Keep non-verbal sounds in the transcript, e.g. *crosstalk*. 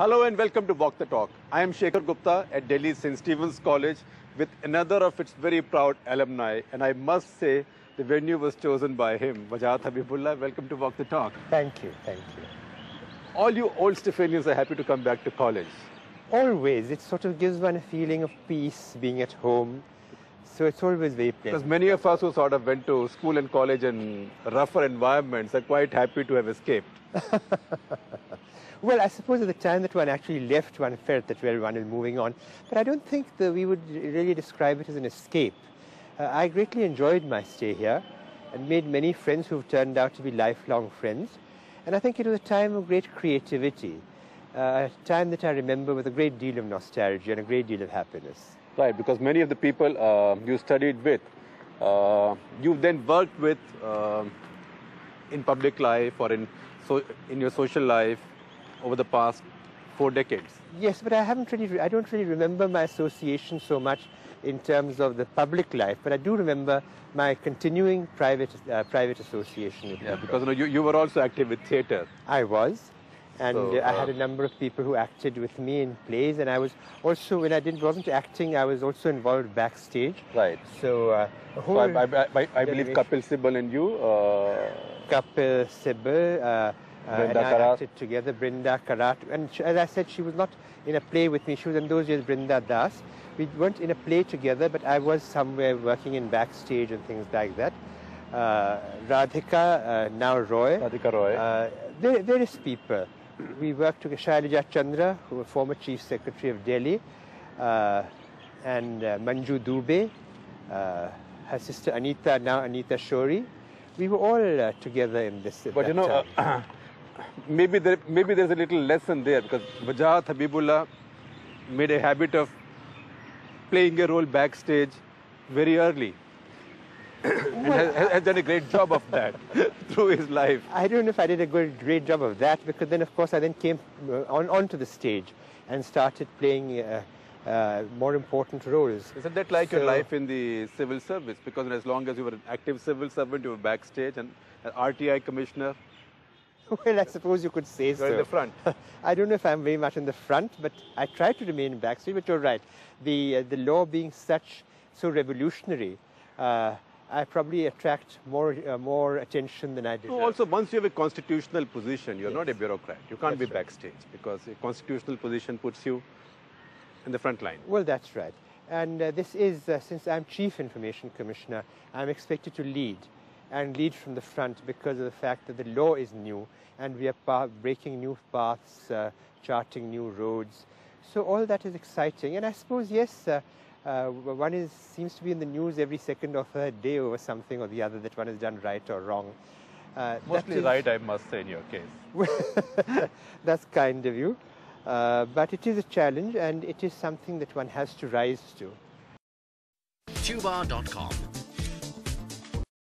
Hello and welcome to Walk the Talk. I am Shekhar Gupta at Delhi St. Stephen's College with another of its very proud alumni. And I must say, the venue was chosen by him, Wajahat Habibullah. Welcome to Walk the Talk. Thank you, thank you. All you old Stephanians are happy to come back to college. Always, it sort of gives one a feeling of peace, being at home. So it's always very Because pleasant. many of us who sort of went to school and college in rougher environments are quite happy to have escaped. *laughs* Well, I suppose at the time that one actually left, one felt that, well, one is moving on. But I don't think that we would really describe it as an escape. Uh, I greatly enjoyed my stay here and made many friends who've turned out to be lifelong friends. And I think it was a time of great creativity, uh, a time that I remember with a great deal of nostalgia and a great deal of happiness. Right, because many of the people uh, you studied with, uh, you've then worked with um in public life or in, so, in your social life over the past four decades. Yes, but I haven't really, I don't really remember my association so much in terms of the public life, but I do remember my continuing private, uh, private association with Yeah, people. because you, know, you, you were also active with theatre. I was, and So, uh, I had uh, a number of people who acted with me in plays, and I was also, when I didn't, wasn't acting, I was also involved backstage. Right. So, uh, So I, I, I, I believe Kapil Sibal and you, uh, Kapil Sibal, uh, uh, and I Karat. acted together, Brinda Karat. And she, as I said, she was not in a play with me. She was in those years Brinda Das. We weren't in a play together, but I was somewhere working in backstage and things like that. Uh, Radhika, uh, now Roy. Radhika Roy. Uh, var- various people. We worked together, Shailaja Chandra, who was former Chief Secretary of Delhi, uh, and uh, Manju Dubey, uh, her sister Anita, now Anita Shori. We were all uh, together in this. But you know, uh, *clears throat* maybe there, maybe there's a little lesson there because Wajahat Habibullah made a habit of playing a role backstage very early. *coughs* and has, has done a great job of that *laughs* through his life. I don't know if I did a good, great job of that because then, of course, I then came uh, on onto the stage and started playing uh, uh, more important roles. Isn't that like your life in the civil service? Because as long as you were an active civil servant, you were backstage and an RTI commissioner, *laughs* Well, I suppose you could say you're so. in the front. *laughs* I don't know if I'm very much in the front, but I try to remain backstage. But you're right. The uh, the law being such so revolutionary, uh, I probably attract more uh, more attention than I did. No, also, once you have a constitutional position, you're not a bureaucrat. You can't That's be right. backstage because a constitutional position puts you in the front line. Well, that's right. And uh, this is, uh, since I'm Chief Information Commissioner, I'm expected to lead and lead from the front because of the fact that the law is new and we are breaking new paths, uh, charting new roads. So all that is exciting. And I suppose, yes, uh, one is, seems to be in the news every second or third day over something or the other that one has done right or wrong. Uh, Mostly is- right, I must say, in your case. *laughs* That's kind of you. Uh, but it is a challenge and it is something that one has to rise to. Tuba.com